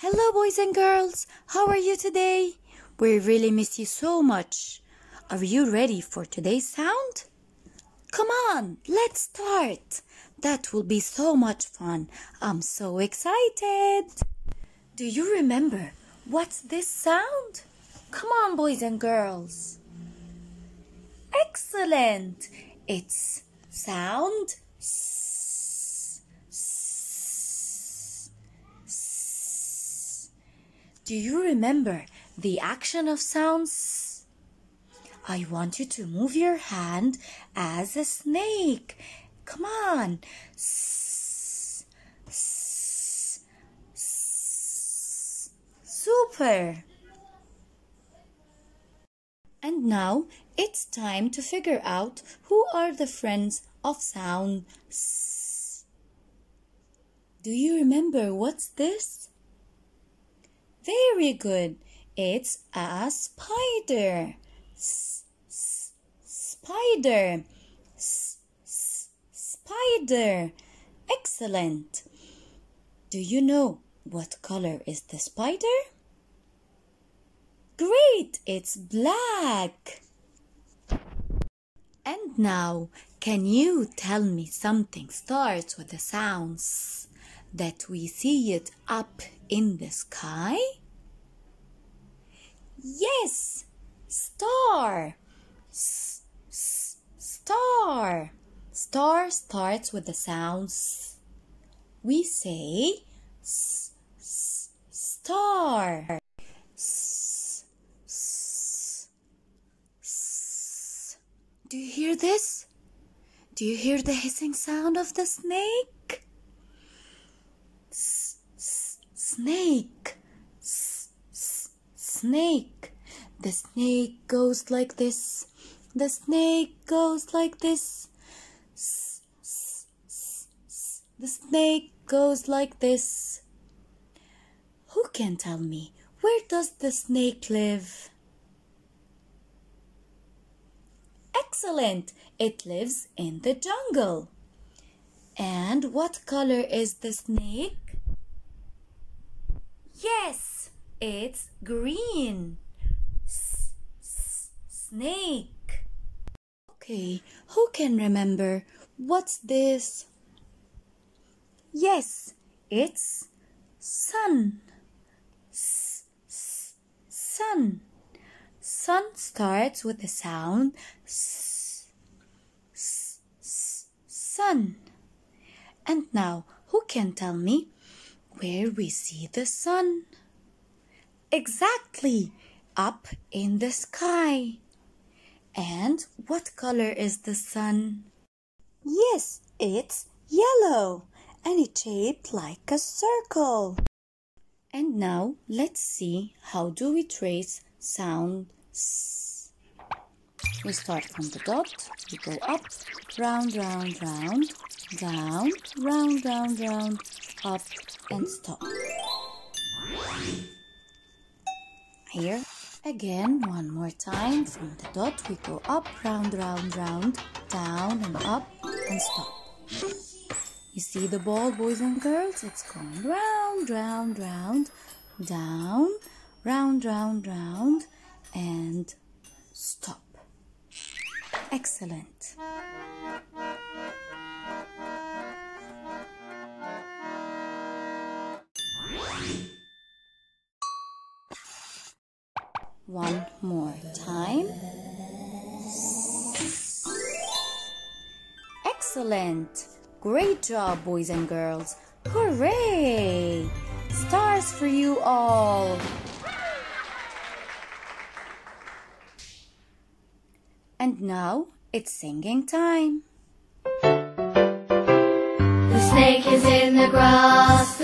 Hello, boys and girls. How are you today? We really miss you so much. Are you ready for today's sound? Come on, let's start. That will be so much fun. I'm so excited. Do you remember what's this sound? Come on, boys and girls. Excellent. It's sound s, s, s. Do you remember the action of sounds? I want you to move your hand as a snake. Come on. Super. And now it's time to figure out who are the friends of sound Do you remember what's this? Very good. It's a spider. Spider. Spider. Excellent. Do you know what color is the spider? Great, it's black. And now, can you tell me something starts with the sounds that we see it up in the sky? Yes, star. S, s, star. Star starts with the sounds. We say s, s, star. S, s, s. Do you hear this? Do you hear the hissing sound of the snake? S, s, snake. Snake. The snake goes like this. The snake goes like this. S, s, s. The snake goes like this. Who can tell me where does the snake live? Excellent! It lives in the jungle. And what color is the snake? Yes, it's green. Snake. Okay, who can remember what's this? Yes, it's sun. Sun. Sun starts with the sound s, sun. And now, who can tell me where we see the sun? Exactly, up in the sky. And what color is the sun? Yes, it's yellow and it's shaped like a circle. And now let's see how do we trace sound S. We start from the dot, we go up, round, round, round, down, round, round, round, up and stop. Here again, one more time from the dot, we go up, round, round, round, down and up and stop. You see the ball, boys and girls? It's going round, round, round, down, round, round, round, and stop. Excellent. One more time. Excellent. Great job, boys and girls. Hooray! Stars for you all. And now it's singing time. The snake is in the grass.